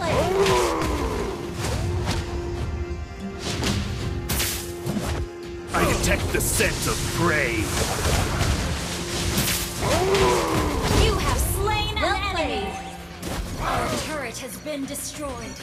I detect the scent of prey. You have slain well an enemy! Our turret has been destroyed.